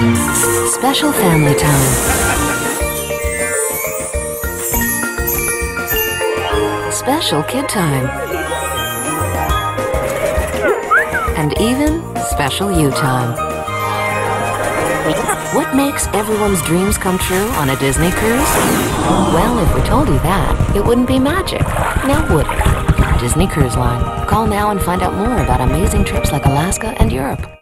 Special family time. Special kid time. And even special you time. What makes everyone's dreams come true on a Disney cruise? Well, if we told you that, it wouldn't be magic. Now would it? Disney Cruise Line. Call now and find out more about amazing trips like Alaska and Europe.